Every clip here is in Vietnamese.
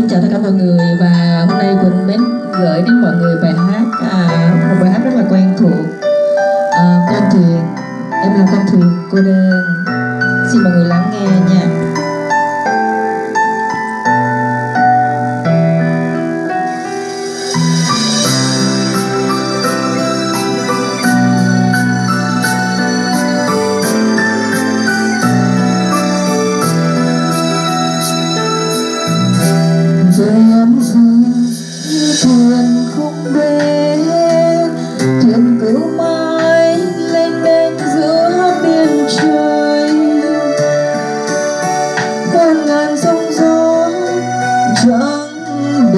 xin chào tất cả mọi người và hôm nay Quỳnh đến gửi đến mọi người bài hát à, một bài hát rất là quen thuộc. À, con thuyền em là con thuyền cô đơn. Xin mọi người lắng nghe nha.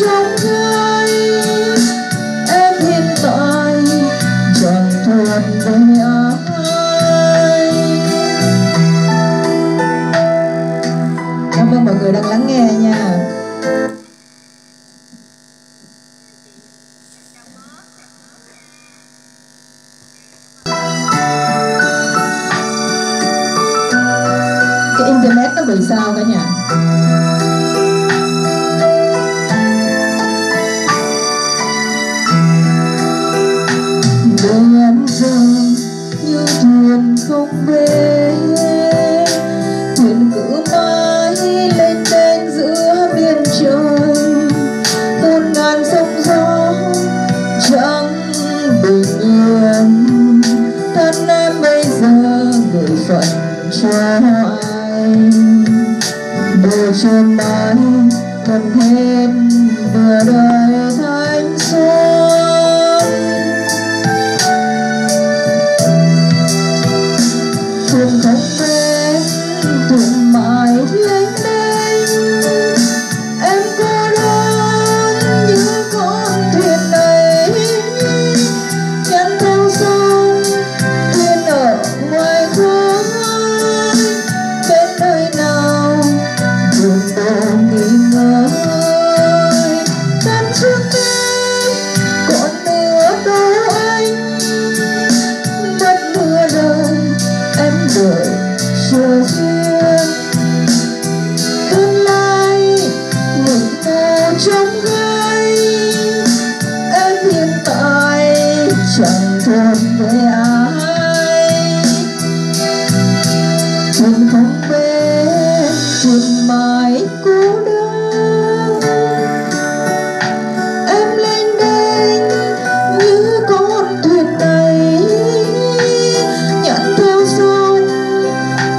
mù trong gai em hiện tại chẳng thuộc với ai. Cảm ơn mọi người đang lắng nghe nha. Cái internet nó bị sao cả nhà? Thuyền không về, thuyền cứ mãi lên đên giữa biển trời. Muôn ngàn sóng gió chẳng bình yên. Thân em bây giờ gửi phận cho ai? Để cho mãi cần thêm nửa đây về ai? Thuyền không bên thuyền mãi cô đơn. Em lên đây như con thuyền này. Nhận theo sông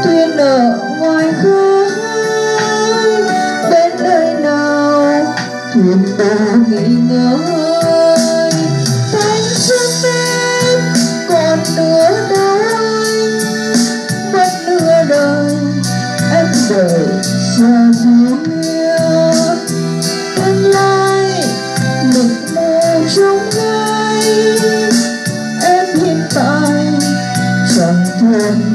thuyền ở ngoài khơi. Bên nơi nào thuyền bờ nghỉ ngơi? Em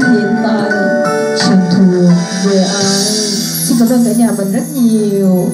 hiện tại chẳng thuộc về ai cảm ơn cả nhà mình rất nhiều